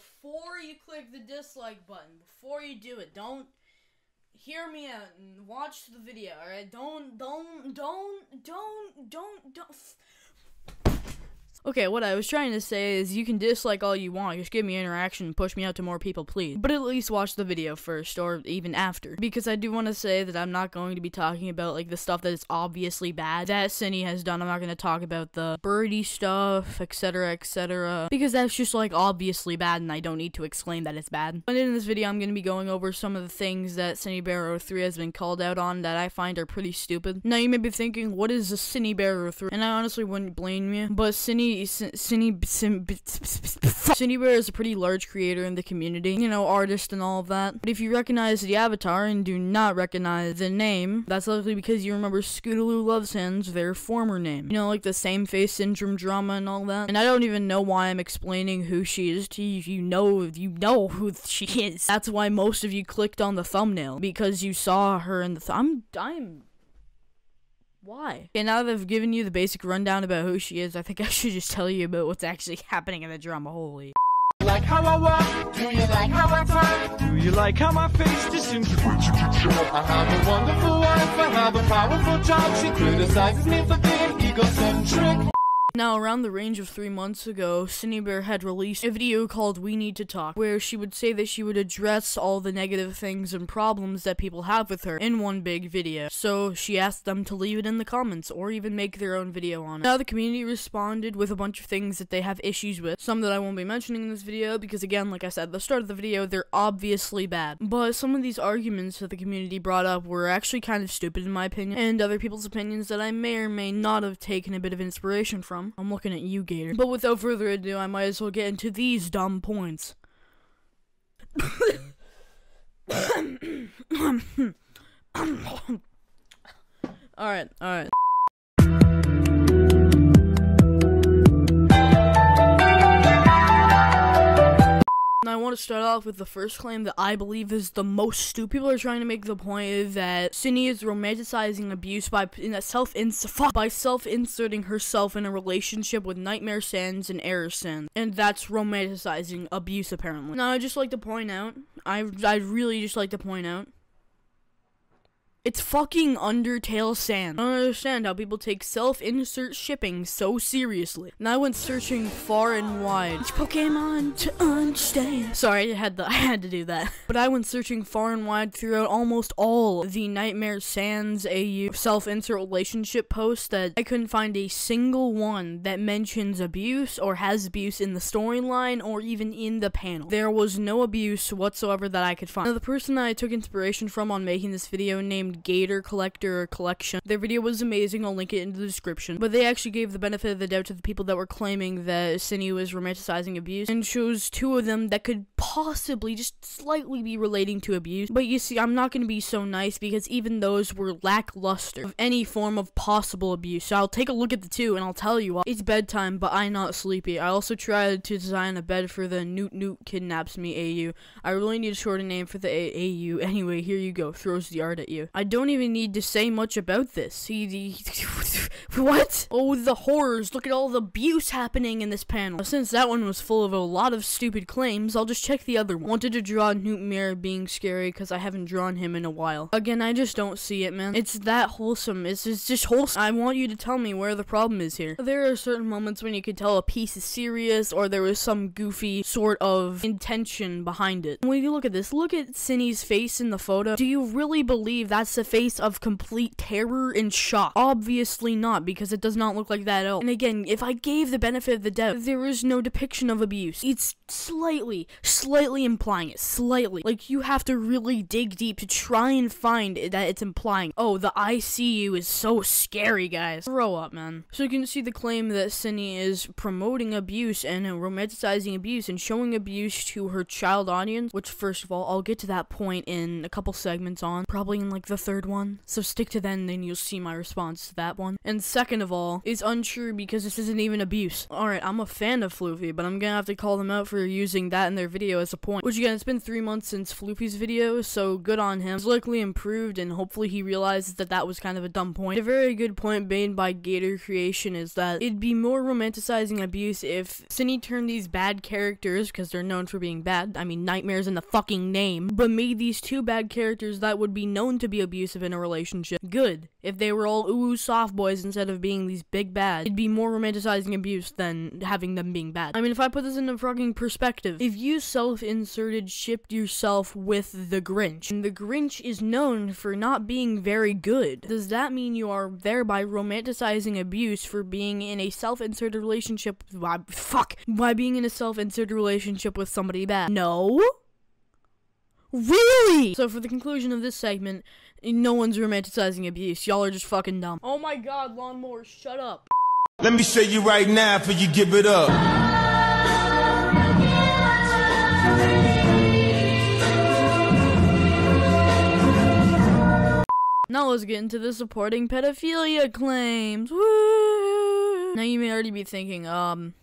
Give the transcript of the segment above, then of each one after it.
before you click the dislike button, before you do it, don't hear me out and watch the video, alright? Don't, don't, don't, don't, don't, don't. Okay, what I was trying to say is you can dislike all you want, just give me interaction and push me out to more people, please. But at least watch the video first, or even after. Because I do want to say that I'm not going to be talking about, like, the stuff that is obviously bad that Synni has done. I'm not going to talk about the birdie stuff, etc., etc. Because that's just, like, obviously bad, and I don't need to explain that it's bad. But in this video, I'm going to be going over some of the things that Synnibear03 has been called out on that I find are pretty stupid. Now, you may be thinking, what is a Synnibear03? And I honestly wouldn't blame you, but Synni Synni Cindy Bear is a pretty large creator in the community, you know, artist and all of that. But if you recognize the avatar and do not recognize the name, that's likely because you remember Scootaloo Loves Sans, their former name. You know, like the same face syndrome drama and all that. And I don't even know why I'm explaining who she is to you. You know, you know who she is. That's why most of you clicked on the thumbnail because you saw her in the. Th- I'm I'm why? And now that I've given you the basic rundown about who she is, I think I should just tell you about what's actually happening in the drama. Holy. Like how I walk? Do you like how I talk? Do you like how my face disintegrates? I have a wonderful wife, I have a powerful job. She criticizes me for being egocentric. Now, around the range of three months ago, Synnibear had released a video called We Need to Talk, where she would say that she would address all the negative things and problems that people have with her in one big video. So she asked them to leave it in the comments or even make their own video on it. Now, the community responded with a bunch of things that they have issues with, some that I won't be mentioning in this video because, again, like I said at the start of the video, they're obviously bad. But some of these arguments that the community brought up were actually kind of stupid in my opinion, and other people's opinions that I may or may not have taken a bit of inspiration from. I'm looking at you, Gator. But without further ado, I might as well get into these dumb points. alright, alright. Start off with the first claim that I believe is the most stupid. People are trying to make the point that Synni is romanticizing abuse by in a self by self inserting herself in a relationship with Nightmare Sans and Sans, and that's romanticizing abuse apparently. Now I just like to point out, I I really just like to point out it's fucking Undertale Sans. I don't understand how people take self-insert shipping so seriously. And I went searching far and wide. It's Pokemon to understand. Sorry, I had the I had to do that. But I went searching far and wide throughout almost all the Nightmare Sans AU self-insert relationship posts that I couldn't find a single one that mentions abuse or has abuse in the storyline or even in the panel. There was no abuse whatsoever that I could find. Now, the person that I took inspiration from on making this video named Gator Collector Collection. Their video was amazing. I'll link it in the description. But they actually gave the benefit of the doubt to the people that were claiming that Synni was romanticizing abuse and chose two of them that could possibly just slightly be relating to abuse. But you see, I'm not going to be so nice because even those were lackluster of any form of possible abuse. So I'll take a look at the two and I'll tell you all. It's bedtime, but I'm not sleepy. I also tried to design a bed for the Newt Newt Kidnaps Me AU. I really need a shorter name for the AU. Anyway, here you go. Throws the art at you. I don't even need to say much about this. He, he what? Oh, the horrors. Look at all the abuse happening in this panel. Since that one was full of a lot of stupid claims, I'll just check the other one. Wanted to draw Newtmare being scary because I haven't drawn him in a while. Again, I just don't see it, man. It's that wholesome. It's, it's just wholesome. I want you to tell me where the problem is here. There are certain moments when you could tell a piece is serious or there was some goofy sort of intention behind it. When you look at this, look at Synni's face in the photo. Do you really believe that's the face of complete terror and shock? Obviously not, because it does not look like that at all. And again, if I gave the benefit of the doubt, there is no depiction of abuse. It's slightly, slightly implying it. Slightly. Like, you have to really dig deep to try and find that it's implying, oh, the ICU is so scary, guys. Grow up, man. So you can see the claim that Synni is promoting abuse and romanticizing abuse and showing abuse to her child audience, which, first of all, I'll get to that point in a couple segments on, probably in like the third one. So stick to then, then you'll see my response to that one. And second of all, is untrue because this isn't even abuse. Alright, I'm a fan of Floofy, but I'm gonna have to call them out for using that in their video as a point. Which again, it's been three months since Floopy's video, so good on him. He's likely improved, and hopefully he realizes that that was kind of a dumb point. A very good point made by Gator Creation is that it'd be more romanticizing abuse if Synni turned these bad characters, because they're known for being bad, I mean, nightmares in the fucking name, but made these two bad characters that would be known to be abusive in a relationship good. If they were all ooh soft boys instead of being these big bad, it'd be more romanticizing abuse than having them being bad. I mean, if I put this into fucking perspective, if you self-inserted shipped yourself with the Grinch, and the Grinch is known for not being very good, does that mean you are thereby romanticizing abuse for being in a self-inserted relationship? Why, fuck, by being in a self-inserted relationship with somebody bad? No. Really? So for the conclusion of this segment, no one's romanticizing abuse. Y'all are just fucking dumb. Oh my god, lawnmower, shut up. Let me show you right now for you give it up. Now let's get into the supporting pedophilia claims. Woo! Now you may already be thinking, um,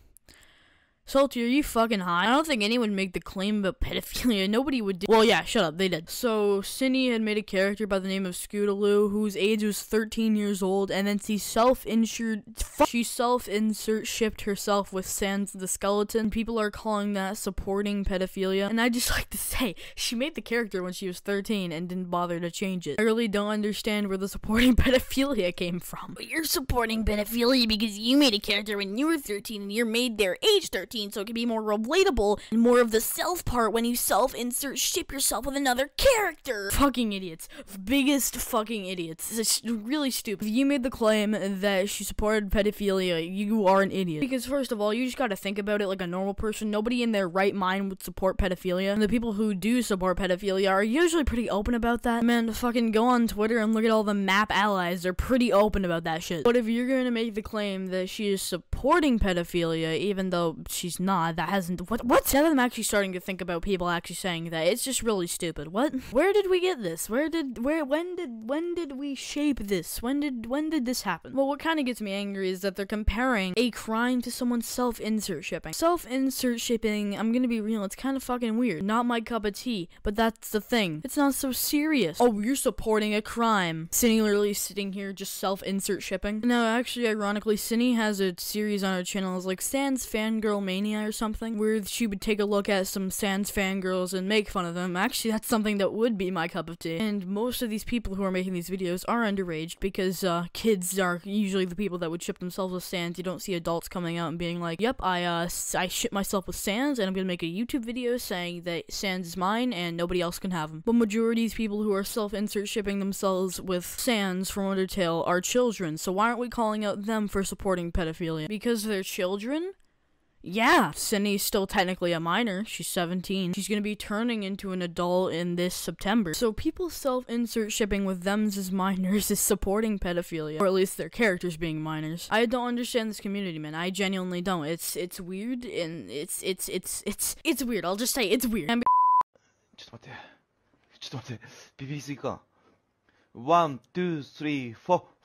Salty, are you fucking high? I don't think anyone make the claim about pedophilia. Nobody would do. Well, yeah, shut up. They did. So, Synni had made a character by the name of Scootaloo, whose age was 13 years old, and then she self-insured. She self-insert shipped herself with Sans the skeleton. People are calling that supporting pedophilia, and I just like to say she made the character when she was 13 and didn't bother to change it. I really don't understand where the supporting pedophilia came from. But you're supporting pedophilia because you made a character when you were 13 and you're made their age 13 so it can be more relatable and more of the self part when you self insert ship yourself with another character. Fucking idiots. Biggest fucking idiots. It's really stupid. If you made the claim that she supported pedophilia, you are an idiot. Because first of all, you just gotta think about it like a normal person. Nobody in their right mind would support pedophilia. And the people who do support pedophilia are usually pretty open about that. Man, fucking go on Twitter and look at all the map allies. They're pretty open about that shit. But if you're gonna make the claim that she is supporting pedophilia, even though she's not. That hasn't. What? What? Now that I'm actually starting to think about people actually saying that, it's just really stupid. What? Where did we get this? Where did? Where? When did? When did we shape this? When did? When did this happen? Well, what kind of gets me angry is that they're comparing a crime to someone's self-insert shipping. Self-insert shipping. I'm gonna be real. It's kind of fucking weird. Not my cup of tea. But that's the thing. It's not so serious. Oh, you're supporting a crime. Synni literally sitting here just self-insert shipping. No, actually, ironically, Synni has a series on her channel. is like Sans Fangirl Mania Mania or something, where she would take a look at some Sans fangirls and make fun of them. Actually, that's something that would be my cup of tea. And most of these people who are making these videos are underage because uh, kids are usually the people that would ship themselves with Sans. You don't see adults coming out and being like, "Yep, I uh, I ship myself with Sans, and I'm gonna make a YouTube video saying that Sans is mine and nobody else can have them." But majority of these people who are self-insert shipping themselves with Sans from Undertale are children. So why aren't we calling out them for supporting pedophilia? Because because they're children? Yeah, Synni's still technically a minor. She's 17. She's gonna be turning into an adult in this September. So people self-insert shipping with thems as minors is supporting pedophilia, or at least their characters being minors. I don't understand this community, man. I genuinely don't. It's it's weird and it's it's it's it's it's weird. I'll just say it's weird. Just wait. Just wait. BBC가. One, two, three, four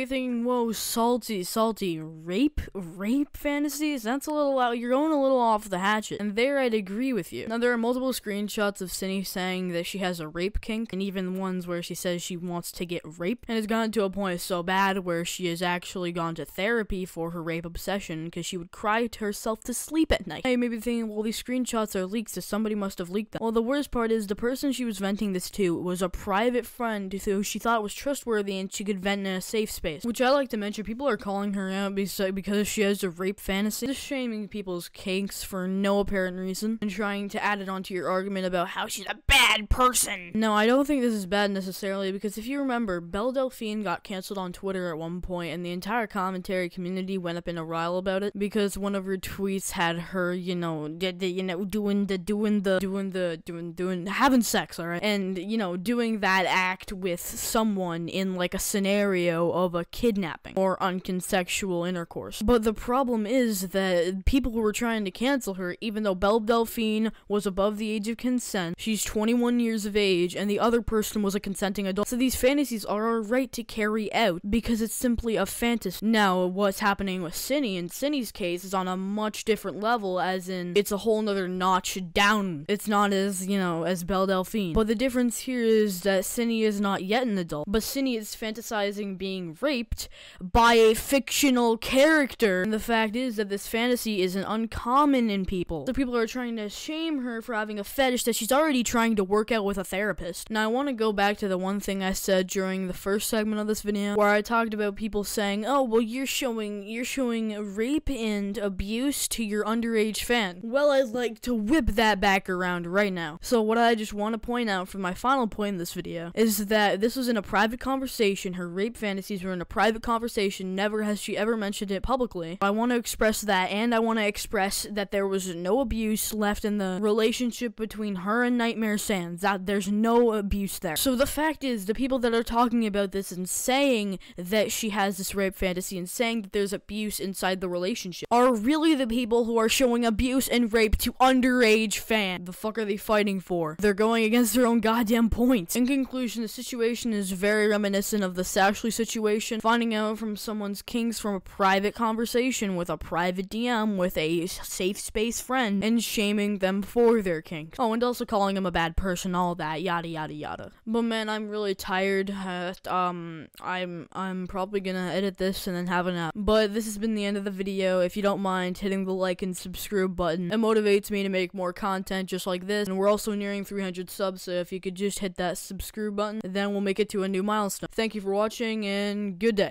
5, 6, 7, 8. 1, 2, 3, 4, 5, 6, 7, 8. 1, 2. Thinking, whoa, salty, salty, rape, rape fantasies? That's a little out. You're going a little off the hatchet. And there, I'd agree with you. Now, there are multiple screenshots of Synni saying that she has a rape kink, and even ones where she says she wants to get raped. And it's gotten to a point so bad where she has actually gone to therapy for her rape obsession because she would cry to herself to sleep at night. I may be thinking, well, these screenshots are leaks, so somebody must have leaked them. Well, the worst part is the person she was venting this to was a private friend who she thought was trustworthy and she could vent in a safe space space. Which I like to mention, people are calling her out because she has a rape fantasy. Just shaming people's kinks for no apparent reason and trying to add it onto your argument about how she's a bad person. No, I don't think this is bad necessarily because if you remember, Belle Delphine got canceled on Twitter at one point and the entire commentary community went up in a rile about it because one of her tweets had her, you know, you know, doing the, doing the, doing the, doing, doing, having sex, alright? And, you know, doing that act with someone in like a scenario of a a kidnapping or unconsensual intercourse. But the problem is that people who were trying to cancel her, even though Belle Delphine was above the age of consent. She's 21 years of age, and the other person was a consenting adult. So these fantasies are our right to carry out because it's simply a fantasy. Now, what's happening with Synni in Synni's case is on a much different level, as in it's a whole nother notch down. It's not as, you know, as Belle Delphine. But the difference here is that Synni is not yet an adult, but Synni is fantasizing being raped by a fictional character. And the fact is that this fantasy isn't uncommon in people. So people are trying to shame her for having a fetish that she's already trying to work out with a therapist. Now, I want to go back to the one thing I said during the first segment of this video, where I talked about people saying, "Oh, well, you're showing you're showing rape and abuse to your underage fan." Well, I'd like to whip that back around right now. So, what I just want to point out for my final point in this video is that this was in a private conversation. Her rape fantasies were in a private conversation. Never has she ever mentioned it publicly. I want to express that, and I want to express that there was no abuse left in the relationship between her and Nightmare Sans. That there's no abuse there. So the fact is, the people that are talking about this and saying that she has this rape fantasy and saying that there's abuse inside the relationship are really the people who are showing abuse and rape to underage fans. The fuck are they fighting for? They're going against their own goddamn points. In conclusion, the situation is very reminiscent of the Sashley situation, finding out from someone's kinks from a private conversation with a private DM with a safe space friend and shaming them for their kinks. Oh, and also calling them a bad person, all that, yada yada yada. But man, I'm really tired. Uh, um, I'm I'm probably gonna edit this and then have a nap. But this has been the end of the video. If you don't mind hitting the like and subscribe button, it motivates me to make more content just like this. And we're also nearing 300 subs, so if you could just hit that subscribe button, then we'll make it to a new milestone. Thank you for watching and good day.